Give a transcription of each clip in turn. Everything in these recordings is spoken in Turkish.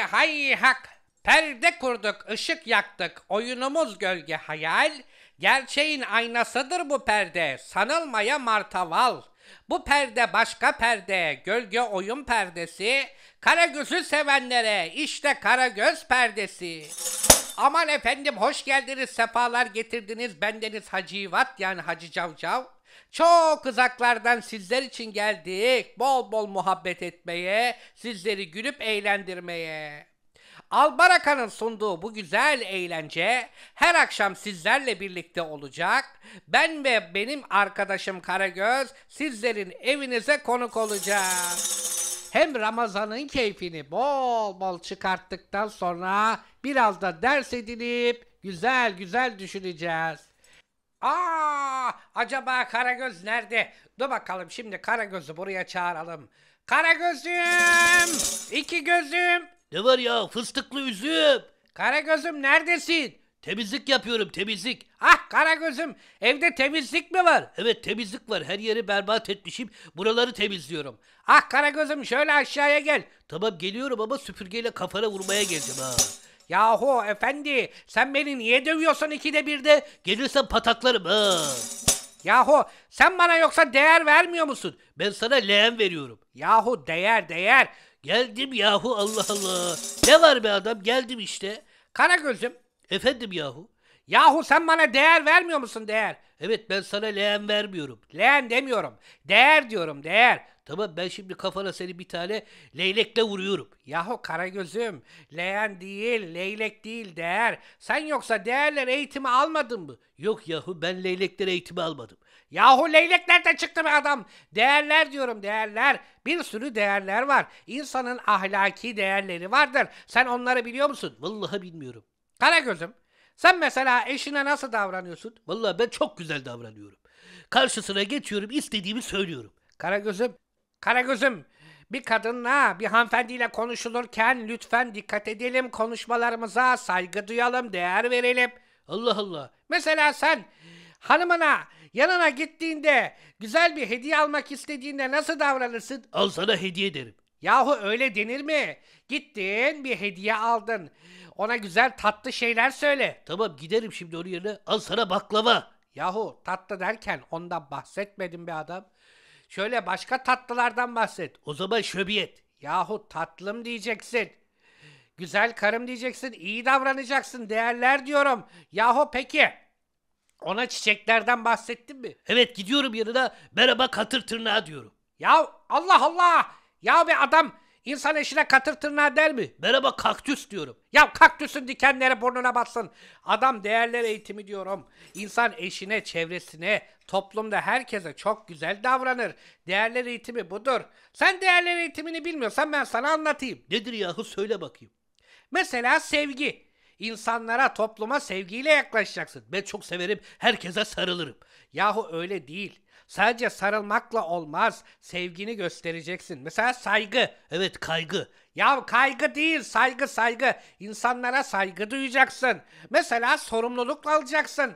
hay hak. Perde kurduk, ışık yaktık. Oyunumuz gölge hayal. Gerçeğin aynasıdır bu perde. Sanılmaya martaval. Bu perde başka perde. Gölge oyun perdesi. Karagöz'ü sevenlere işte Karagöz perdesi. Aman efendim hoş geldiniz, sefalar getirdiniz. Bendeniz Hacivat yani Hacı Cavcav. Çok uzaklardan sizler için geldik. Bol bol muhabbet etmeye, sizleri gülüp eğlendirmeye. Albaraka'nın sunduğu bu güzel eğlence her akşam sizlerle birlikte olacak. Ben ve benim arkadaşım Karagöz sizlerin evinize konuk olacağız. Hem Ramazan'ın keyfini bol bol çıkarttıktan sonra biraz da ders edinip güzel güzel düşüneceğiz. Aa, acaba Karagöz nerede? Dur bakalım şimdi Karagöz'ü buraya çağıralım. Karagöz'üm! iki gözüm! Ne var ya fıstıklı üzüm. Karagöz'üm neredesin? Temizlik yapıyorum temizlik. Ah Karagöz'üm evde temizlik mi var? Evet temizlik var her yeri berbat etmişim. Buraları temizliyorum. Ah Karagöz'üm şöyle aşağıya gel. Tamam geliyorum ama süpürgeyle kafana vurmaya geleceğim ha. Yahu efendi sen beni niye dövüyorsun ikide birde? Gelirsen pataklarım ha. Yahu sen bana yoksa değer vermiyor musun? Ben sana leğen veriyorum. Yahu değer değer. Geldim yahu Allah Allah. Ne var be adam geldim işte. Karagöz'üm Efendim yahu. yahu sen bana değer vermiyor musun değer? Evet ben sana leğen vermiyorum. Leğen demiyorum. Değer diyorum değer. Tamam ben şimdi kafana seni bir tane leylekle vuruyorum. Yahu Karagöz'üm leğen değil leylek değil değer. Sen yoksa değerler eğitimi almadın mı? Yok yahu ben leylekler eğitimi almadım. Yahu leyleklerden çıktı be adam. Değerler diyorum değerler. Bir sürü değerler var. İnsanın ahlaki değerleri vardır. Sen onları biliyor musun? Vallahi bilmiyorum. Karagöz'üm sen mesela eşine nasıl davranıyorsun? Vallahi ben çok güzel davranıyorum. Karşısına geçiyorum istediğimi söylüyorum. Karagöz'üm, Karagöz'üm bir kadınla bir hanımefendiyle konuşulurken lütfen dikkat edelim konuşmalarımıza saygı duyalım, değer verelim. Allah Allah. Mesela sen hanımına yanına gittiğinde güzel bir hediye almak istediğinde nasıl davranırsın? Al sana hediye derim. Yahu öyle denir mi? Gittin bir hediye aldın. Ona güzel tatlı şeyler söyle. Tamam giderim şimdi onun yerine. Al sana baklava. Yahu tatlı derken ondan bahsetmedim be adam. Şöyle başka tatlılardan bahset. O zaman şöbiyet. Yahu tatlım diyeceksin. Güzel karım diyeceksin. iyi davranacaksın. Değerler diyorum. Yahu peki. Ona çiçeklerden bahsettin mi? Evet gidiyorum yanına. Merhaba katır tırnağı diyorum. Ya Allah Allah. Ya be adam insan eşine katır tırnağı der mi? Merhaba kaktüs diyorum. Ya kaktüsün dikenleri burnuna bassın. Adam değerler eğitimi diyorum. İnsan eşine, çevresine, toplumda herkese çok güzel davranır. Değerler eğitimi budur. Sen değerler eğitimini bilmiyorsan ben sana anlatayım. Nedir yahu söyle bakayım. Mesela sevgi. İnsanlara, topluma sevgiyle yaklaşacaksın. Ben çok severim. Herkese sarılırım. Yahu öyle değil. Sadece sarılmakla olmaz. Sevgini göstereceksin. Mesela saygı. Evet kaygı. Ya kaygı değil, saygı saygı. İnsanlara saygı duyacaksın. Mesela sorumluluk alacaksın.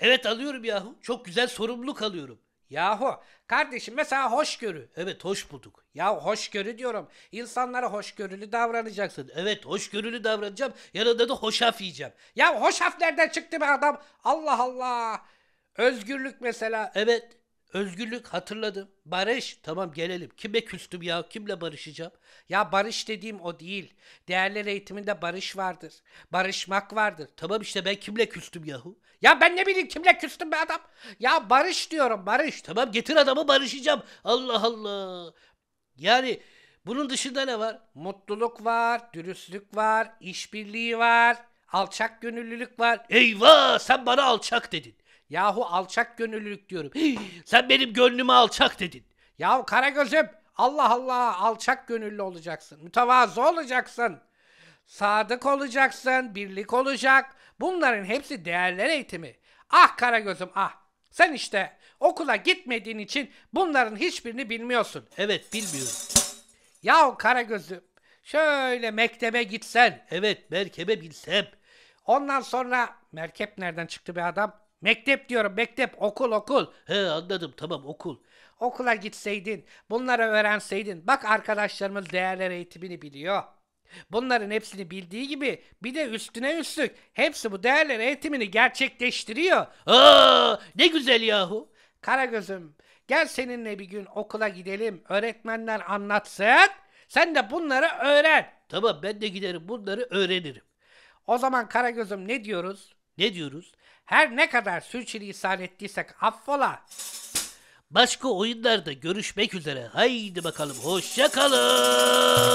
Evet alıyorum yahu. Çok güzel sorumluluk alıyorum. Yahu kardeşim mesela hoşgörü. Evet hoş bulduk. Ya hoşgörü diyorum. İnsanlara hoşgörülü davranacaksın. Evet hoşgörülü davranacağım. Yanında da hoşaf yiyeceğim. Ya hoşaf nereden çıktı be adam? Allah Allah. Özgürlük mesela. Evet. Özgürlük hatırladım. Barış. Tamam gelelim. Kime küstüm ya? Kimle barışacağım? Ya barış dediğim o değil. Değerler eğitiminde barış vardır. Barışmak vardır. Tamam işte ben kimle küstüm yahu? Ya ben ne bileyim kimle küstüm be adam? Ya barış diyorum barış. Tamam getir adamı barışacağım. Allah Allah. Yani bunun dışında ne var? Mutluluk var, dürüstlük var, işbirliği var, alçak gönüllülük var. Eyvah sen bana alçak dedin. Yahu alçak gönüllülük diyorum. Hii, sen benim gönlüme alçak dedin. Yahu Karagöz'üm Allah Allah alçak gönüllü olacaksın. Mütevazı olacaksın. Sadık olacaksın, birlik olacak. Bunların hepsi değerler eğitimi. Ah Karagöz'üm ah. Sen işte okula gitmediğin için bunların hiçbirini bilmiyorsun. Evet bilmiyorum. Yahu Karagöz'üm şöyle mektebe gitsen. Evet merkebe bilsem. Ondan sonra merkep nereden çıktı be adam? Mektep diyorum mektep okul okul. He anladım tamam okul. Okula gitseydin bunları öğrenseydin. Bak arkadaşlarımız değerler eğitimini biliyor. Bunların hepsini bildiği gibi bir de üstüne üstlük hepsi bu değerler eğitimini gerçekleştiriyor. Aa, ne güzel yahu. Karagöz'üm gel seninle bir gün okula gidelim. Öğretmenler anlatsın. Sen de bunları öğren. Tamam ben de giderim bunları öğrenirim. O zaman Karagöz'üm ne diyoruz? Ne diyoruz? Her ne kadar sürçülisan ettiysek affola. Başka oyunlarda görüşmek üzere. Haydi bakalım hoşça kalın.